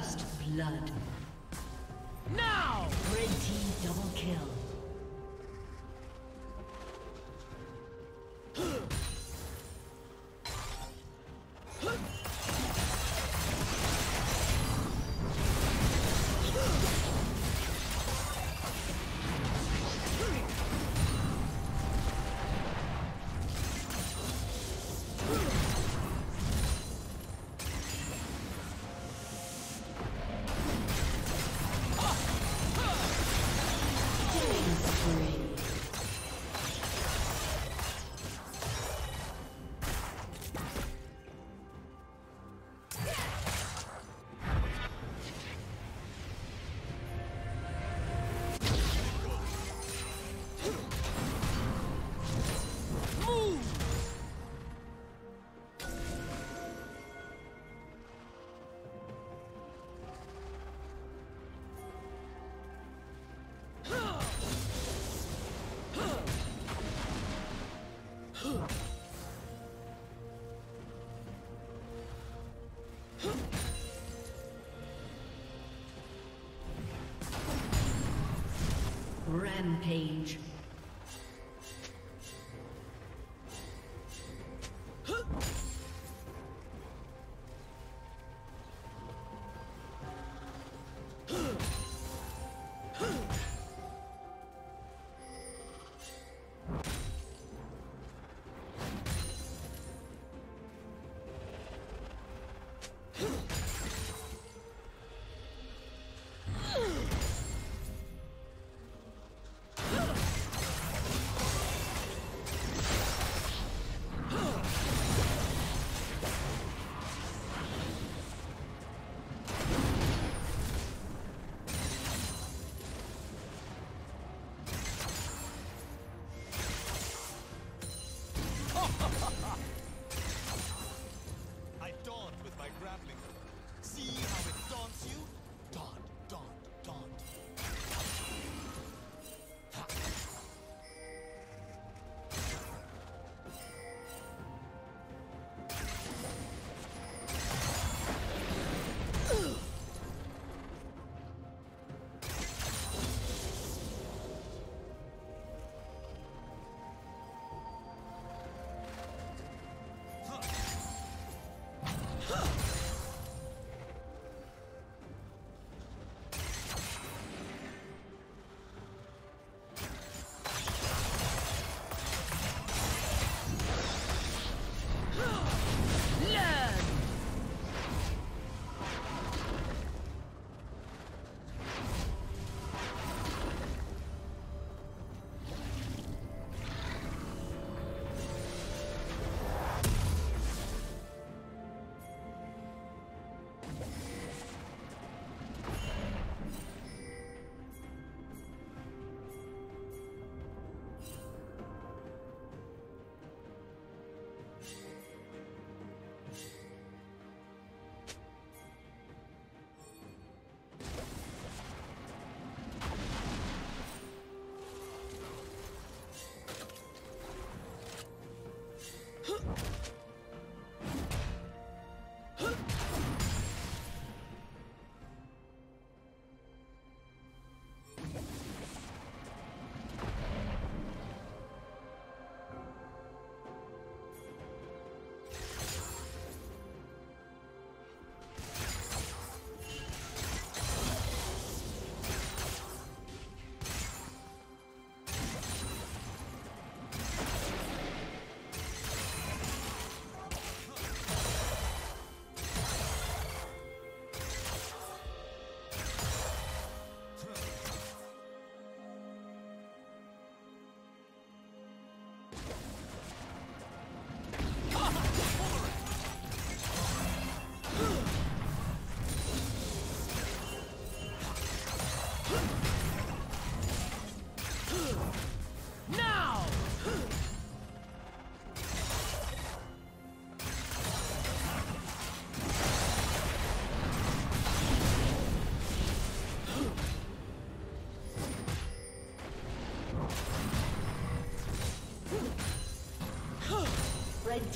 First blood. Now! Red team double kill. Free. Rampage.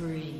Killing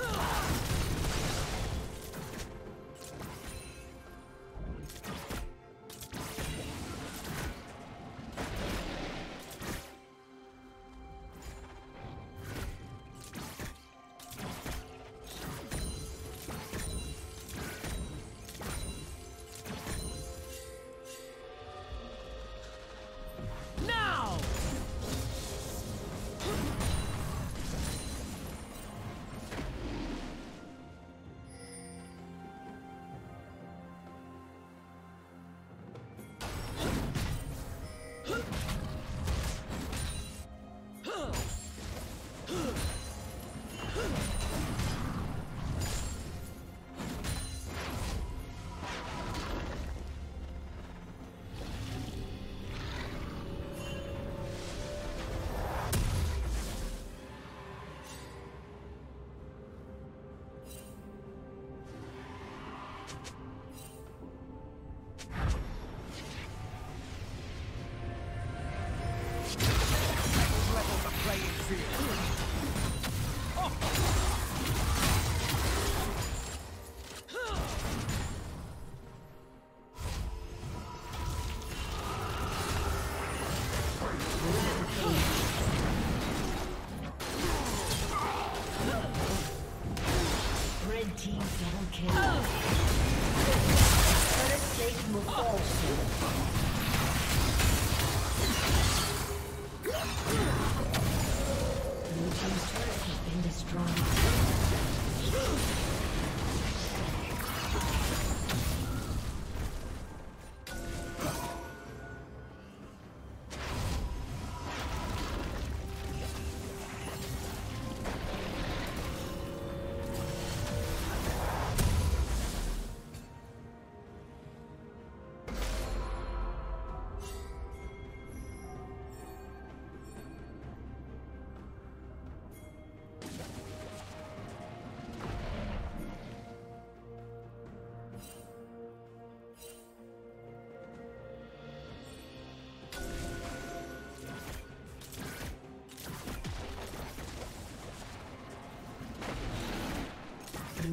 Ah! field.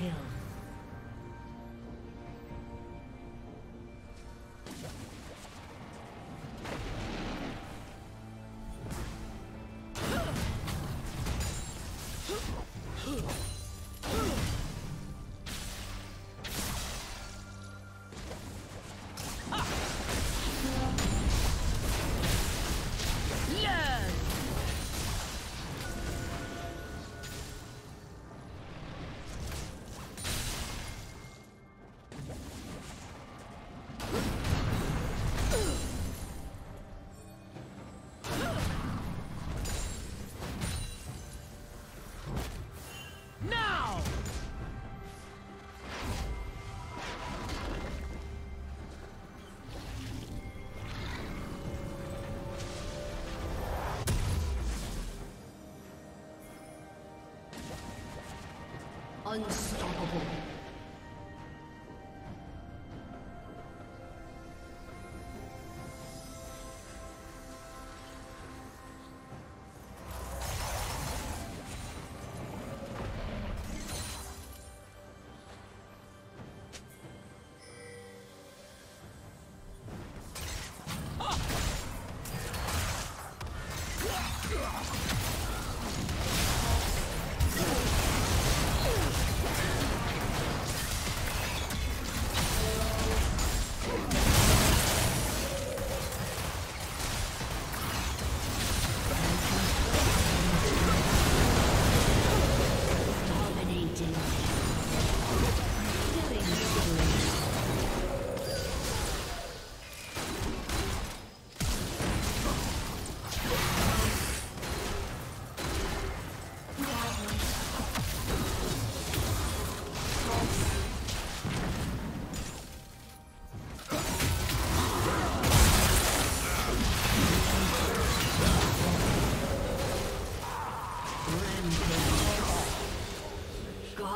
Kill. Unstoppable.